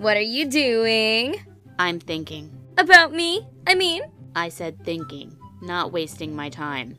What are you doing? I'm thinking. About me? I mean? I said thinking, not wasting my time.